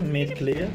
Mid clear.